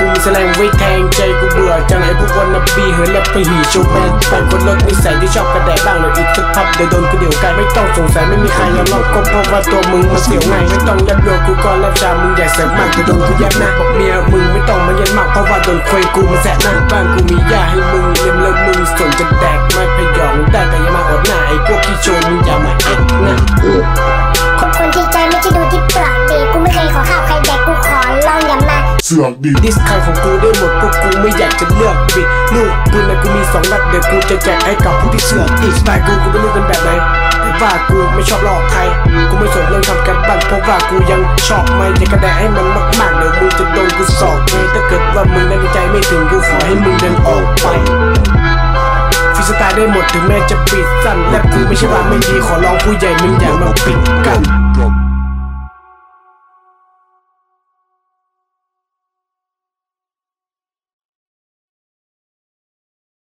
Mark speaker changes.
Speaker 1: มีแสลงไว้แทงใจกูเบื่อจังไอ้พวกวันนบีเหินและไปหีโชว์แมนเป็นคนลดนิสัยที่ชอบกระแดะบ้างเลยอีกสักพักเดี๋ยวโดนกูเดี่ยวไกลไม่ต้องสงสัยไม่มีใครยอมรับก็เพราะว่าตัวมึงมันเสียวไงไม่ต้องยัดโยกูก็รับชามึงอย่าเสริมมากจะโดนกูยัดหน้าบอกเมียมึงไม่ต้องมาเย็นมากเพราะว่าโดนควยกูมาแสะหน้าบ้านกูมียาให้มึงเลี้ยมแล้วมึงส่วนจะแดกไม่พยองได้แต่อย่ามาอดหน้าไอ้พวกที่โชว์มึงอย่ามาเอ็ดนะ
Speaker 2: เสื
Speaker 3: อกดิ
Speaker 1: ดิสคันของกูได้หมดพวกกูไม่อยากจะเลือกบิดลูกปืนในกูมีสองนัดเดี๋ยวกูจะแจกให้กับผู้ที่เสือกอีกสไตล์กูกูไม่รู้เป็นแบบไหนแต่ว่ากูไม่ชอบหลอกใคร กูไม่สนเรื่องทำกันบ้านเพราะว่ากูยังชอบไม่จะกระแดให้มันมากๆเดี๋ยวมึงจะโดนกูสอบไงถ้าเกิดว่ามึงนั้นใจไม่ถึงกูขอให้มึงเดินออกไปฟรีสไตล์ได้หมดถึงแม้จะปิดสั้นและกูไม่ใช่ว่าไม่ดีขอร้องผู้ใหญ่มึงอย่ามาปิด